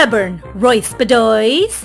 stubborn Royce Bedoys.